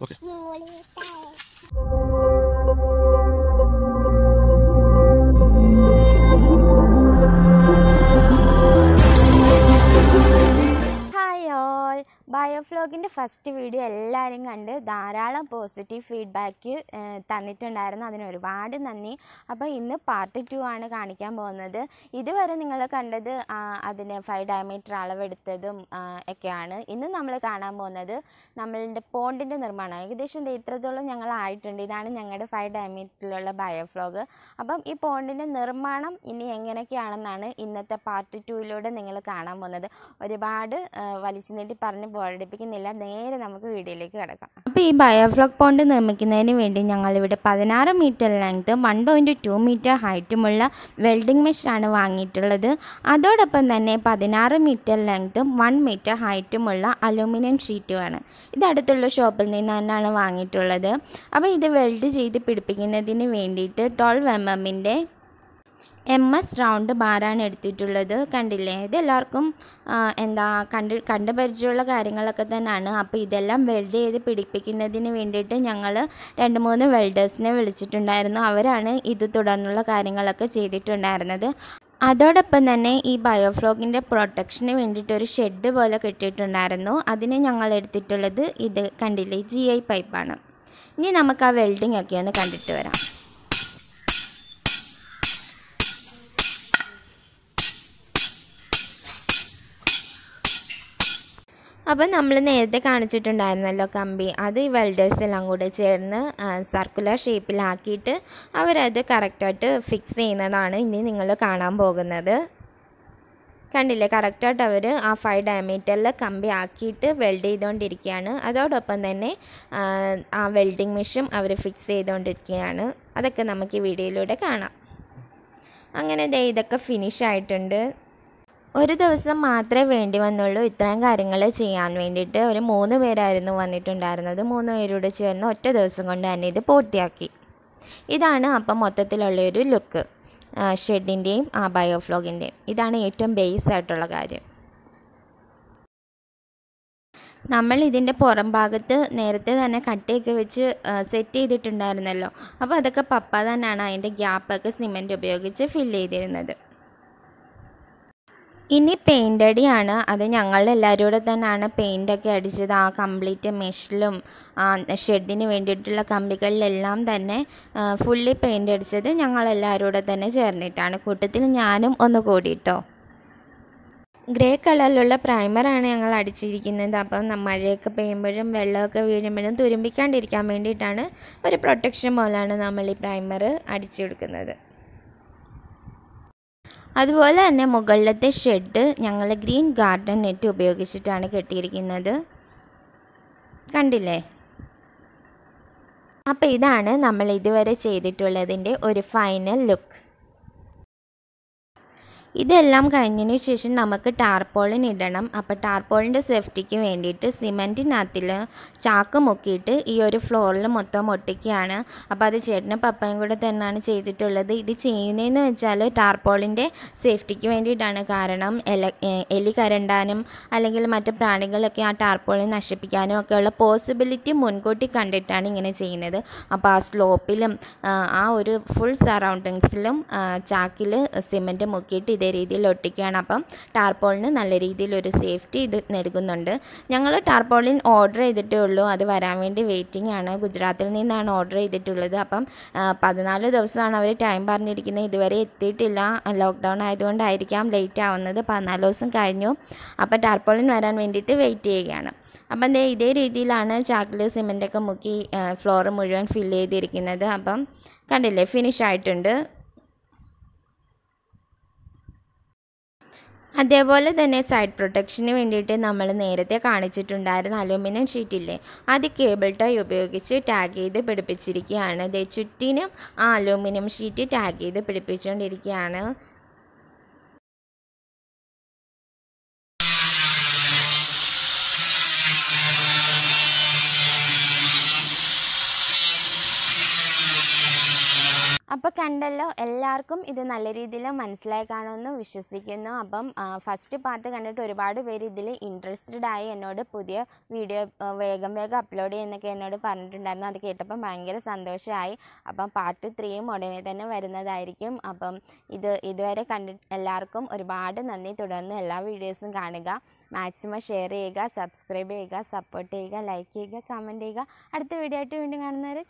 Okay. First video എല്ലാവരും കണ്ട് ധാരാളം പോസിറ്റീവ് ഫീഡ്ബാക്ക് തന്നിട്ടുണ്ടായിരുന്നു. അതിന് ഒരുപാട് നന്ദി. അപ്പോൾ ഇന്ന് പാർട്ട് ടു ആണ് കാണിക്കാൻ പോകുന്നത്. ഇതുവരെ നിങ്ങൾ കണ്ടത് അതിന് ഫൈവ് ഡയമീറ്റർ അളവെടുത്തതും ഒക്കെയാണ്. ഇന്ന് നമ്മൾ കാണാൻ പോകുന്നത് നമ്മളുടെ പോണ്ടിന്റെ നിർമ്മാണം. ഏകദേശം ഇത്രത്തോളം ഞങ്ങൾ ആയിട്ടുണ്ട്. ഇതാണ് ഞങ്ങളുടെ ഫൈവ് ഡയമീറ്ററിലുള്ള ബയോഫ്ലോഗ് അപ്പം ഈ പോണ്ടിന്റെ നിർമ്മാണം ഇനി എങ്ങനെയൊക്കെയാണെന്നാണ് ഇന്നത്തെ പാർട്ട് ടുവിലൂടെ നിങ്ങൾ കാണാൻ പോകുന്നത്. ഒരുപാട് വലിച്ചു നീട്ടി പറഞ്ഞ് ബോറടിപ്പിക്കുന്നില്ല. നേരെ നമുക്ക് വീഡിയോയിലേക്ക് കിടക്കാം. അപ്പോൾ ഈ ബയോഫ്ലോഗ് പോണ്ട് നിർമ്മിക്കുന്നതിന് വേണ്ടി ഞങ്ങളിവിടെ പതിനാറ് metre length one point two metre ഹൈറ്റുമുള്ള welding മെഷീനാണ് വാങ്ങിയിട്ടുള്ളത്. അതോടൊപ്പം തന്നെ പതിനാറ് മീറ്റർ ലെങ്ത്തും വൺ മീറ്റർ ഹൈറ്റുമുള്ള അലൂമിനിയം ഷീറ്റുമാണ് ഇത് അടുത്തുള്ള ഷോപ്പിൽ നിന്ന് തന്നെയാണ് വാങ്ങിയിട്ടുള്ളത്. അപ്പോൾ ഇത് വെൽഡ് ചെയ്ത് പിടിപ്പിക്കുന്നതിന് വേണ്ടിയിട്ട് ട്വൽവ് എം എമ്മിന്റെ എം എസ് റൗണ്ട് ബാറാണ് എടുത്തിട്ടുള്ളത്. കണ്ടില്ലേ? ഇതെല്ലാവർക്കും എന്താ കണ്ട് കണ്ട് പരിചയമുള്ള കാര്യങ്ങളൊക്കെ തന്നെയാണ്. അപ്പോൾ ഇതെല്ലാം വെൽഡ് ചെയ്ത് പിടിപ്പിക്കുന്നതിന് വേണ്ടിയിട്ട് ഞങ്ങൾ രണ്ട് മൂന്ന് വെൽഡേഴ്സിനെ വിളിച്ചിട്ടുണ്ടായിരുന്നു. അവരാണ് ഇത് തുടർന്നുള്ള കാര്യങ്ങളൊക്കെ ചെയ്തിട്ടുണ്ടായിരുന്നത്. അതോടൊപ്പം തന്നെ ഈ ബയോഫ്ലോഗിന്റെ പ്രൊട്ടക്ഷന് വേണ്ടിയിട്ട് ഒരു ഷെഡ് പോലെ കിട്ടിയിട്ടുണ്ടായിരുന്നു. അതിന് ഞങ്ങൾ എടുത്തിട്ടുള്ളത് ഇത് കണ്ടില്ലേ? ജി ഐ പൈപ്പാണ് ഇനി നമുക്ക് ആ വെൽഡിംഗ് ഒക്കെ ഒന്ന് കണ്ടിട്ട് വരാം. അപ്പം നമ്മൾ നേരത്തെ കാണിച്ചിട്ടുണ്ടായിരുന്നല്ലോ കമ്പി. അത് ഈ വെൽഡേഴ്സ് എല്ലാം കൂടെ ചേർന്ന് സർക്കുലർ ഷേപ്പിലാക്കിയിട്ട് അവരത് കറക്റ്റായിട്ട് ഫിക്സ് ചെയ്യുന്നതാണ് ഇനി നിങ്ങൾ കാണാൻ പോകുന്നത്. കണ്ടില്ലേ? കറക്റ്റായിട്ട് അവർ ആ ഫൈവ് ഡയമീറ്ററിൽ കമ്പി ആക്കിയിട്ട് വെൽഡ് ചെയ്തുകൊണ്ടിരിക്കുകയാണ് അതോടൊപ്പം തന്നെ ആ, വെൽഡിങ് മെഷീൻ അവർ ഫിക്സ് ചെയ്തുകൊണ്ടിരിക്കുകയാണ് അതൊക്കെ നമുക്ക് ഈ വീഡിയോയിലൂടെ കാണാം. അങ്ങനെ ദേ ഇതൊക്കെ ഫിനിഷ് ആയിട്ടുണ്ട്. ഒരു ദിവസം മാത്രമേ വേണ്ടി വന്നുള്ളൂ. ഇത്രയും കാര്യങ്ങൾ ചെയ്യാൻ വേണ്ടിയിട്ട് ഒരു മൂന്ന് പേരായിരുന്നു വന്നിട്ടുണ്ടായിരുന്നത്. മൂന്ന് പേരോട് ചേർന്ന് ഒറ്റ ദിവസം കൊണ്ട് തന്നെ ഇത് പൂർത്തിയാക്കി. ഇതാണ് അപ്പം മൊത്തത്തിലുള്ള ഒരു ലുക്ക് ഷെഡിന്റെയും ആ ബയോഫ്ലോഗിന്റെയും ഇതാണ് ഏറ്റവും ബേസ് ആയിട്ടുള്ള കാര്യം. നമ്മൾ ഇതിന്റെ പുറം ഭാഗത്ത് നേരത്തെ തന്നെ കട്ടയൊക്കെ വെച്ച് സെറ്റ് ചെയ്തിട്ടുണ്ടായിരുന്നല്ലോ. അപ്പോൾ അതൊക്കെ പപ്പ തന്നെയാണ് അതിന്റെ ഗ്യാപ്പൊക്കെ സിമെന്റ് ഉപയോഗിച്ച് ഫില്ല് ചെയ്തിരുന്നത്. ഇനി പെയിന്റ് അടിയാണ്. അത് ഞങ്ങളുടെ എല്ലാവരും കൂടെ തന്നെയാണ് പെയിന്റൊക്കെ അടിച്ചത്. ആ കംപ്ലീറ്റ് മെഷിലും ഷെഡിന് വേണ്ടിയിട്ടുള്ള കമ്പികളിലെല്ലാം തന്നെ ഫുള്ളി പെയിന്റ് അടിച്ചത് ഞങ്ങൾ എല്ലാവരും കൂടെ തന്നെ ചേർന്നിട്ടാണ്. കൂട്ടത്തിൽ ഞാനും ഒന്ന് കൂടിയിട്ടോ ഗ്രേ കളറിലുള്ള പ്രൈമറാണ് ഞങ്ങൾ അടിച്ചിരിക്കുന്നത്. അപ്പം മഴയൊക്കെ പെയ്യുമ്പോഴും വെള്ളമൊക്കെ വീഴുമ്പോഴും തുരുമ്പിക്കാണ്ടിരിക്കാൻ വേണ്ടിയിട്ടാണ് ഒരു പ്രൊട്ടക്ഷൻ പോലാണ് നമ്മൾ ഈ പ്രൈമർ അടിച്ചെടുക്കുന്നത് അതുപോലെ തന്നെ മുകളിലത്തെ ഷെഡ് ഞങ്ങൾ ഗ്രീൻ ഗാർഡൻ നെറ്റ് ഉപയോഗിച്ചിട്ടാണ് കെട്ടിയിരിക്കുന്നത്. കണ്ടില്ലേ? അപ്പോൾ ഇതാണ് നമ്മൾ ഇതുവരെ ചെയ്തിട്ടുള്ളതിന്റെ ഒരു ഫൈനൽ ലുക്ക്. ഇതെല്ലാം കഴിഞ്ഞതിന് ശേഷം നമുക്ക് ടാർപോളിൻ ഇടണം. അപ്പോൾ ടാർപോളിന്റെ സേഫ്റ്റിക്ക് വേണ്ടിയിട്ട് സിമെന്റിനകത്തിൽ ചാക്ക് മുക്കിയിട്ട് ഈ ഒരു ഫ്ലോറിൽ മൊത്തം ഒട്ടിക്കുകയാണ്. അപ്പോൾ അത് ചേട്ടനും പപ്പയും കൂടെ തന്നെയാണ് ചെയ്തിട്ടുള്ളത്. ഇത് ചെയ്യുന്നതെന്ന് വെച്ചാൽ ടാർപോളിന്റെ സേഫ്റ്റിക്ക് വേണ്ടിയിട്ടാണ്. കാരണം എല എലി കരണ്ടാനും അല്ലെങ്കിൽ മറ്റു പ്രാണികളൊക്കെ ആ ടാർപോളിൻ നശിപ്പിക്കാനും ഒക്കെയുള്ള പോസിബിലിറ്റി മുൻകൂട്ടി കണ്ടിട്ടാണ് ഇങ്ങനെ ചെയ്യുന്നത്. അപ്പോൾ ആ സ്ലോപ്പിലും ആ, ഒരു ഫുൾ സറൗണ്ടിങ്സിലും ചാക്കിൽ സിമെന്റ് മുക്കിയിട്ട് ഇതേ രീതിയിൽ ഒട്ടിക്കുകയാണ്. അപ്പം ടാർപോളിന് നല്ല രീതിയിൽ ഒരു സേഫ്റ്റി ഇത് നൽകുന്നുണ്ട്. ഞങ്ങൾ ടാർപോളിൻ ഓർഡർ ചെയ്തിട്ടേ ഉള്ളൂ. അത് വരാൻ വേണ്ടി വെയിറ്റിംഗ് ആണ്. ഗുജറാത്തിൽ നിന്നാണ് ഓർഡർ ചെയ്തിട്ടുള്ളത്. അപ്പം പതിനാല് ദിവസമാണ് അവർ ടൈം പറഞ്ഞിരിക്കുന്നത്. ഇതുവരെ എത്തിയിട്ടില്ല. ലോക്ക്ഡൗൺ ആയതുകൊണ്ടായിരിക്കാം ലേറ്റ് ആവുന്നത്. പതിനാല് ദിവസം കഴിഞ്ഞു. അപ്പം ടാർപോളിൻ വരാൻ വേണ്ടിയിട്ട് വെയിറ്റ് ചെയ്യുകയാണ്. അപ്പം ദേ ഇതേ രീതിയിലാണ് ചാക്കിൽ സിമെന്റൊക്കെ മുക്കി ഫ്ലോർ മുഴുവൻ ഫില്ല് ചെയ്തിരിക്കുന്നത്. അപ്പം കണ്ടില്ലേ ഫിനിഷ് ആയിട്ടുണ്ട് അതേപോലെ തന്നെ സൈഡ് പ്രൊട്ടക്ഷന് വേണ്ടിയിട്ട് നമ്മൾ നേരത്തെ കാണിച്ചിട്ടുണ്ടായിരുന്ന അലൂമിനിയം ഷീറ്റില്ലേ അത് കേബിൾ ടൈ ഉപയോഗിച്ച് ടാഗ് ചെയ്ത് പിടിപ്പിച്ചിരിക്കുകയാണ്. ചുറ്റിനും ആ അലൂമിനിയം ഷീറ്റ് ടാഗ് ചെയ്ത് പിടിപ്പിച്ചുകൊണ്ടിരിക്കുകയാണ് അപ്പോൾ കണ്ടല്ലോ എല്ലാവർക്കും ഇത് നല്ല രീതിയിൽ മനസ്സിലായി കാണുമെന്ന് വിശ്വസിക്കുന്നു. അപ്പം ഫസ്റ്റ് പാർട്ട് കണ്ടിട്ട് ഒരുപാട് പേര് ഇതിൽ ഇൻട്രസ്റ്റഡ് ആയി എന്നോട് പുതിയ വീഡിയോ വേഗം വേഗം അപ്ലോഡ് ചെയ്യുന്നൊക്കെ എന്നോട് പറഞ്ഞിട്ടുണ്ടായിരുന്നു. അത് കേട്ടപ്പം ഭയങ്കര സന്തോഷമായി അപ്പം പാർട്ട് ത്രീയും ഉടനെ തന്നെ വരുന്നതായിരിക്കും. അപ്പം ഇത് ഇതുവരെ കണ്ടി എല്ലാവർക്കും ഒരുപാട് നന്ദി. തുടർന്ന് എല്ലാ വീഡിയോസും കാണുക. മാക്സിമം ഷെയർ ചെയ്യുക സബ്സ്ക്രൈബ് ചെയ്യുക സപ്പോർട്ട് ചെയ്യുക ലൈക്ക് ചെയ്യുക കമന്റ് ചെയ്യുക. അടുത്ത വീഡിയോ ആയിട്ട് വീണ്ടും കാണുന്നവരെ